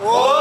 오!